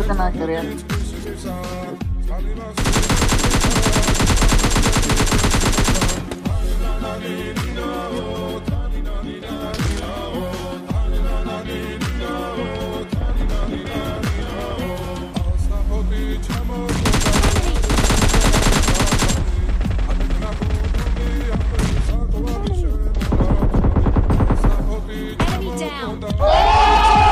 Puse na career. Enemy down! Oh!